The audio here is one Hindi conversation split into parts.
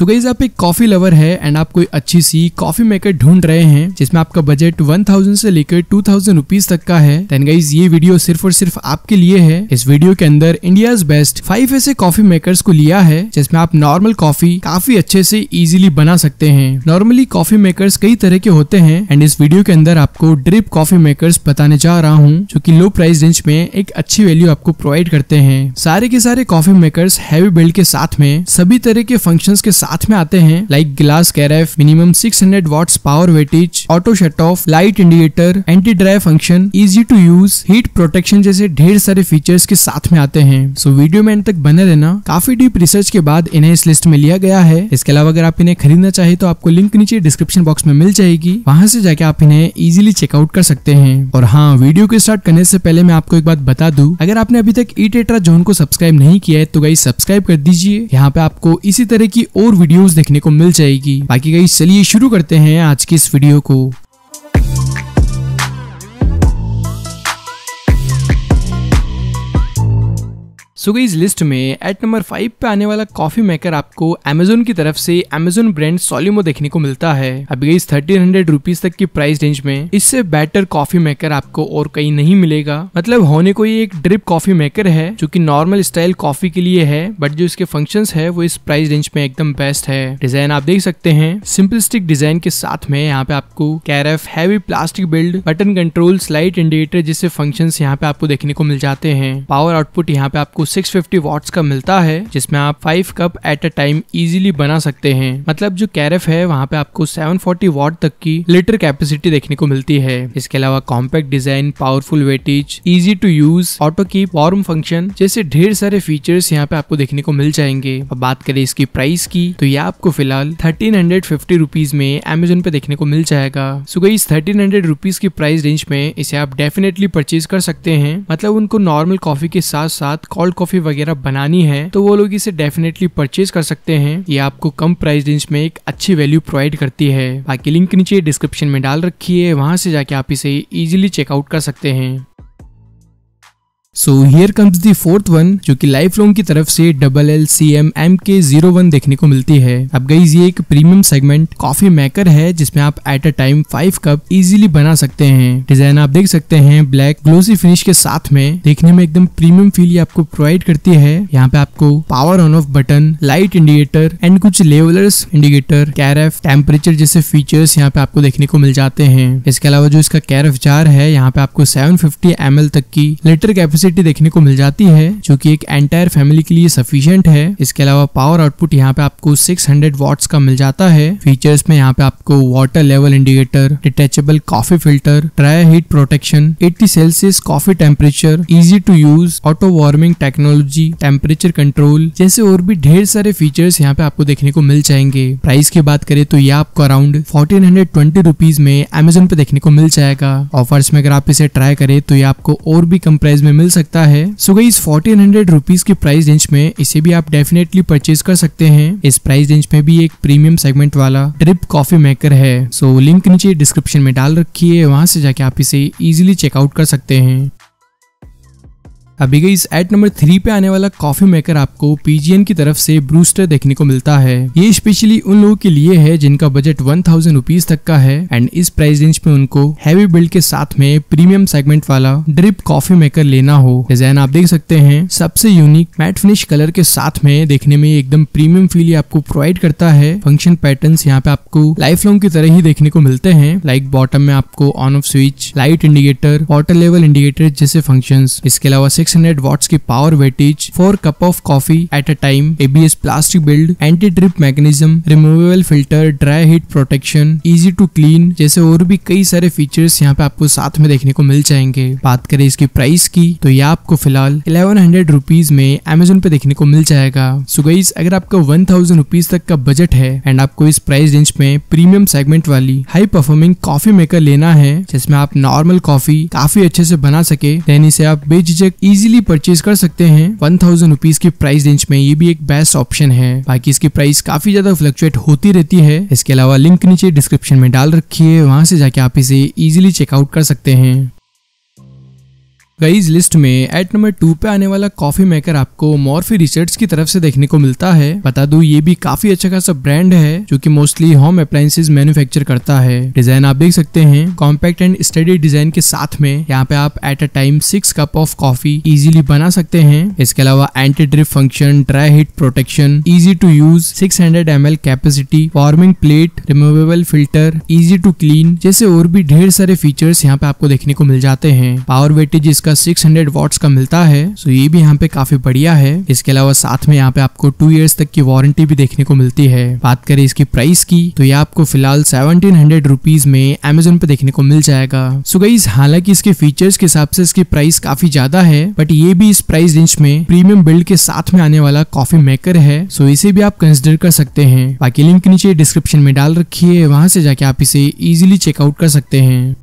सो गाइज़ आप एक कॉफ़ी लवर है एंड आप कोई अच्छी सी कॉफ़ी मेकर ढूंढ रहे हैं, जिसमें आपका बजट 1000 से लेकर 2000 रुपीज़ तक का है देन गाइज़ ये वीडियो सिर्फ़ और सिर्फ़ आपके लिए है। इस वीडियो के अंदर इंडिया बेस्ट फाइव ऐसे कॉफ़ी मेकर्स को लिया है, जिसमें आप नॉर्मल कॉफ़ी काफ़ी अच्छे से इजिली बना सकते हैं। नॉर्मली कॉफ़ी मेकर्स कई तरह के होते हैं एंड इस वीडियो के अंदर आपको ड्रिप कॉफ़ी मेकर्स बताने जा रहा हूँ, जो की लो प्राइस रेंज में एक अच्छी वैल्यू आपको प्रोवाइड करते हैं। सारे के सारे कॉफ़ी मेकर्स हैवी बिल्ड के साथ में सभी तरह के फ़ंक्शंस के साथ में आते हैं। Like glass carafe minimum 600 watts power wattage auto shut off light indicator anti dry function easy to use heat protection जैसे ढेर सारे फीचर्स के साथ में आते हैं। सो so, वीडियो में तक बने रहना। काफ़ी डीप रिसर्च के बाद इन्हें इस लिस्ट में लिया गया है। इसके अलावा अगर आप इन्हें खरीदना चाहे तो आपको लिंक नीचे डिस्क्रिप्शन बॉक्स में मिल जाएगी। वहाँ से जाके आप इन्हें इजिली चेकआउट कर सकते हैं। और हाँ वीडियो को स्टार्ट करने से पहले मैं आपको एक बात बता दू। अगर आपने अभी तक ई टेट्रा जोन को सब्सक्राइब नहीं किया है तो गई सब्सक्राइब कर दीजिए। यहाँ पे आपको इसी तरह की और वीडियोस देखने को मिल जाएगी। बाकी गई चलिए शुरू करते हैं आज की इस वीडियो को। सो गई इस लिस्ट में एट नंबर फाइव पे आने वाला कॉफ़ी मेकर आपको अमेजोन की तरफ़ से अमेजोन ब्रांड सोलिमो देखने को मिलता है। अभी गई थर्टीन हंड्रेड रुपीज़ तक की प्राइस रेंज में इससे बेटर कॉफ़ी मेकर आपको और कहीं नहीं मिलेगा। मतलब होने को ये एक ड्रिप कॉफ़ी मेकर है, जो कि नॉर्मल स्टाइल कॉफ़ी के लिए है बट जो इसके फ़ंक्शन है, वो इस प्राइस रेंज में एकदम बेस्ट है। डिज़ाइन आप देख सकते हैं सिंपलिस्टिक डिज़ाइन के साथ में यहाँ पे आपको carafe heavy plastic build button control slight indicator जैसे फ़ंक्शन यहाँ पे आपको देखने को मिल जाते हैं। पावर आउटपुट यहाँ पे आपको 650 वॉट्स का मिलता है, जिसमें आप five cup at a time easily बना सकते हैं। मतलब जो कैरफ है, वहाँ पे आपको 740 वॉट तक की लीटर कैपेसिटी देखने को मिलती है। इसके अलावा compact design powerful wattage easy to use auto keep warm function जैसे ढेर सारे फीचर्स यहाँ पे आपको देखने को मिल जाएँगे। अब बात करें इसकी प्राइस की तो ये आपको फ़िलहाल थर्टीन हंड्रेड फिफ्टी रुपीज़ में अमेजोन पे देखने को मिल जाएगा। So guys thirteen hundred rupees की प्राइस रेंज में, इसे आप डेफिनेटली परचेज कर सकते हैं। मतलब उनको नॉर्मल कॉफ़ी के साथ साथ कोल्ड कॉफ़ी वगैरह बनानी है तो वो लोग इसे डेफिनेटली परचेज कर सकते हैं। ये आपको कम प्राइस रेंज में एक अच्छी वैल्यू प्रोवाइड करती है। बाकी लिंक नीचे डिस्क्रिप्शन में डाल रखी है, वहाँ से जाके आप इसे इजिली चेकआउट कर सकते हैं। So here comes the fourth one जो कि लाइफ लॉन्ग की तरफ़ से double L C M M के ज़ीरो वन देखने को मिलती है। अब गई ये एक प्रीमियम सेगमेंट कॉफ़ी मेकर है, जिसमें आप at a time five cup easily बना सकते हैं। डिज़ाइन आप देख सकते हैं ब्लैक ग्लोसी फिनिश के साथ में। देखने में एकदम प्रीमियम फील आपको प्रोवाइड करती है। यहाँ पे आपको power on off button light indicator and कुछ लेवलर्स इंडिकेटर कैरफ टेम्परेचर जैसे फीचर्स यहाँ पे आपको देखने को मिल जाते हैं। इसके अलावा जो इसका कैरफ जार है, यहाँ पे आपको सेवन फिफ्टी तक की लीटर कैपेसिटी कैपेसिटी देखने को मिल जाती है, जो कि एक एंटायर फैमिली के लिए सफिशियंट है। इसके अलावा पावर आउटपुट यहाँ पे आपको 600 वॉट्स का मिल जाता है। फीचर्स में यहाँ पे आपको water level indicator detachable coffee filter dry heat protection 80 Celsius coffee temperature easy to use auto warming technology temperature control जैसे और भी ढेर सारे फीचर्स यहाँ पे आपको देखने को मिल जाएँगे। प्राइस की बात करें तो ये आपको around fourteen hundred twenty rupees में अमेजोन पे देखने को मिल जाएगा। ऑफर्स में अगर आप इसे ट्राई करें तो ये आपको और भी कम प्राइस में मिल सकता है। सो गई इस फोर्टीन हंड्रेड रुपीज़ की प्राइस रेंज में इसे भी आप डेफिनेटली परचेज कर सकते हैं। इस प्राइस रेंज में भी एक प्रीमियम सेगमेंट वाला ड्रिप कॉफ़ी मेकर है। सो लिंक नीचे डिस्क्रिप्शन में डाल रखी है। वहाँ से जाके आप इसे इजिली चेकआउट कर सकते हैं। अभी गई इस एट नंबर थ्री पे आने वाला कॉफ़ी मेकर आपको पीजीएन की तरफ़ से ब्रूस्टर देखने को मिलता है। ये स्पेशली उन लोगों के लिए है जिनका बजट वन थाउज़ेंड रुपीज़ तक का है एंड इस प्राइस रेंज में उनको हैवी बिल्ड के साथ में प्रीमियम सेगमेंट वाला ड्रिप कॉफ़ी मेकर लेना हो। डिज़ाइन आप देख सकते हैं। सबसे यूनिक मैट फिनिश कलर के साथ में देखने में एकदम प्रीमियम फील आपको प्रोवाइड करता है। फ़ंक्शन पैटर्न यहाँ पे आपको लाइफ लॉन्ग की तरह ही देखने को मिलते हैं। लाइक बॉटम में आपको on off switch light indicator water level indicator जैसे फ़ंक्शन इसके अलावा सिक्स 600 वॉट्स की power wattage four cup of coffee at a time ABS plastic build anti drip mechanism removable filter dry heat protection easy to clean जैसे और भी कई सारे फीचर्स यहाँ पे आपको साथ में देखने को मिल जाएँगे। बात करें इसकी प्राइस की तो ये आपको फ़िलहाल इलेवन हंड्रेड रुपीज़ में अमेजोन पे देखने को मिल जाएगा। सो गाइस अगर आपका वन थाउज़ेंड रुपीज़ तक का बजट है एंड आपको इस प्राइस रेंज में प्रीमियम सेगमेंट वाली हाई परफॉर्मिंग कॉफ़ी मेकर लेना है, जिसमें आप नॉर्मल कॉफ़ी काफ़ी अच्छे से बना सके देन इसे आप बेझिझक इजीली परचेज कर सकते हैं। वन थाउज़ेंड रुपीज़ की प्राइस रेंज में ये भी एक बेस्ट ऑप्शन है। बाकी इसकी प्राइस काफ़ी ज़्यादा फ्लक्चुएट होती रहती है। इसके अलावा लिंक नीचे डिस्क्रिप्शन में डाल रखी है। वहाँ से जाके आप इसे इजिली चेकआउट कर सकते हैं। गाइज़ लिस्ट में एट नंबर टू पे आने वाला कॉफ़ी मेकर आपको मॉर्फी रिसर्च की तरफ़ से देखने को मिलता है। बता दू, ये भी काफ़ी अच्छा खासा ब्रांड है, जो कि मोस्टली होम अप्लायंसेज मैन्युफैक्चर करता है। डिज़ाइन आप देख सकते हैं कॉम्पैक्ट एंड स्टडी डिज़ाइन के साथ में यहाँ पे आप at a time six cup of coffee easily बना सकते हैं। इसके अलावा anti drip function dry heat protection easy to use six hundred M L capacity warming plate removable filter easy to clean जैसे और भी ढेर सारे फीचर्स यहाँ पे आपको देखने को मिल जाते हैं। पावर वेटेज इसका इसका 600 हंड्रेड वॉट्स का मिलता है सो ये भी यहाँ पे काफ़ी बढ़िया है। इसके अलावा साथ में यहाँ पे आपको टू ईयर्स तक की वारंटी भी देखने को मिलती है। बात करें इसकी प्राइस की तो ये आपको फ़िलहाल सेवनटीन हंड्रेड रुपीज़ में अमेजोन पे देखने को मिल जाएगा। सो गई हालाँकि इसके फीचर्स के हिसाब से इसकी प्राइस काफ़ी ज़्यादा है बट ये भी इस प्राइस रेंज में प्रीमियम बिल्ड के साथ में आने वाला कॉफ़ी मेकर है। सो इसे भी आप कंसिडर कर सकते हैं। बाकी लिंक नीचे डिस्क्रिप्शन में डाल रखी है, वहाँ से जाके आप इसे इजिली चेकआउट कर सकते हैं।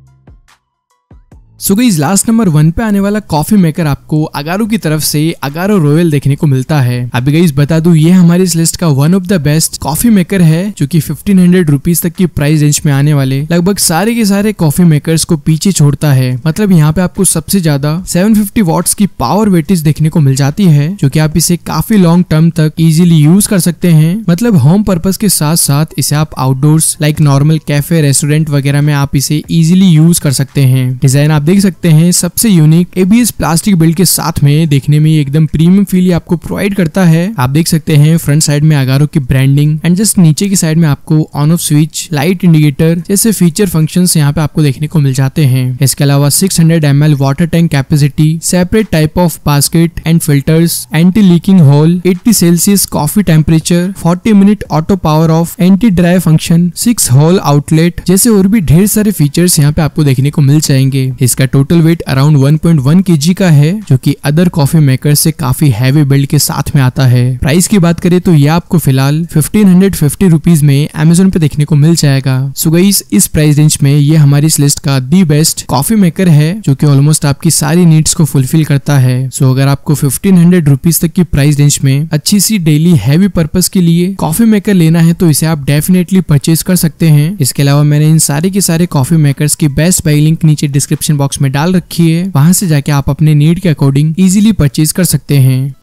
सो गई लास्ट नंबर वन पे आने वाला कॉफ़ी मेकर आपको अगारो की तरफ़ से अगारो रॉयल देखने को मिलता है। अभी गई बता दू, ये हमारी इस लिस्ट का one of the best coffee maker है, जो कि फिफ्टीन हंड्रेड रुपीज़ तक की प्राइस रेंज में आने वाले। लगभग सारे के सारे कॉफ़ी मेकर्स को पीछे छोड़ता है। मतलब यहाँ पे आपको सबसे ज़्यादा 750 वॉट्स की पावर वेटेज देखने को मिल जाती है, जो की आप इसे काफ़ी लॉन्ग टर्म तक इजिली यूज़ कर सकते हैं। मतलब होम पर्पज के साथ साथ इसे आप outdoors like normal cafe restaurant वगैरह में आप इसे इजिली यूज़ कर सकते हैं। डिज़ाइन आप देख सकते हैं, सबसे यूनिक एबीएस प्लास्टिक बिल्ड के साथ में देखने में एकदम प्रीमियम फील आपको प्रोवाइड करता है। आप देख सकते हैं फ्रंट साइड में अगारो की ब्रांडिंग एंड जस्ट नीचे की साइड में आपको on off switch light indicator जैसे फीचर फ़ंक्शन यहाँ पे आपको देखने को मिल जाते हैं। इसके अलावा six hundred M L water tank capacity separate type of basket and filters anti leaking hole eighty Celsius coffee temperature forty minute auto power off anti dry function six hole outlet जैसे और भी ढेर सारे फीचर्स यहाँ पे आपको देखने को मिल जाएँगे। इसका total total weight around 1.1 KG का है, जो कि अदर कॉफ़ी मेकर से काफ़ी हैवी बिल्ड के साथ में आता है। प्राइस की बात करें तो यह आपको फ़िलहाल फिफ्टीन हंड्रेड रुपीज़ में अमेजोन पे देखने को मिल जाएगा। सो इस प्राइस रेंज में ये हमारी इस लिस्ट का दी बेस्ट कॉफ़ी मेकर है, जो की ऑलमोस्ट आपकी सारी नीड्स को फुलफिल करता है। सो अगर आपको फिफ्टीन हंड्रेड रुपीज़ तक की प्राइस रेंज में अच्छी सी डेली हैवी पर्पज के लिए कॉफ़ी मेकर लेना है तो इसे आप डेफिनेटली परचेज कर सकते हैं। इसके अलावा मैंने इन सारे के सारे कॉफ़ी मेकर्स की बेस्ट बाई लिंक नीचे डिस्क्रिप्शन बॉक्स में डाल डाल रखी है। वहाँ से जाके आप अपने नीड के अकॉर्डिंग इजिली परचेज कर सकते हैं।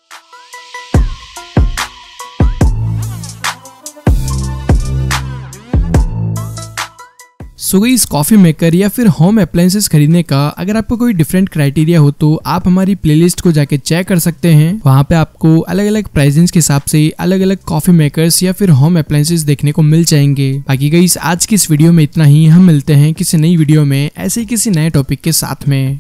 सो गई इस कॉफ़ी मेकर या फिर होम अप्लायंसेस खरीदने का, अगर आपको कोई डिफरेंट क्राइटेरिया हो तो आप हमारी प्लेलिस्ट को जाके चेक कर सकते हैं। वहाँ पे आपको अलग अलग प्राइजेंस के हिसाब से अलग अलग कॉफ़ी मेकर्स या फिर होम अप्लायंसेस देखने को मिल जाएँगे। बाकी गई आज की इस वीडियो में इतना ही। हम मिलते हैं किसी नई वीडियो में, ऐसे ही किसी नए टॉपिक के साथ में।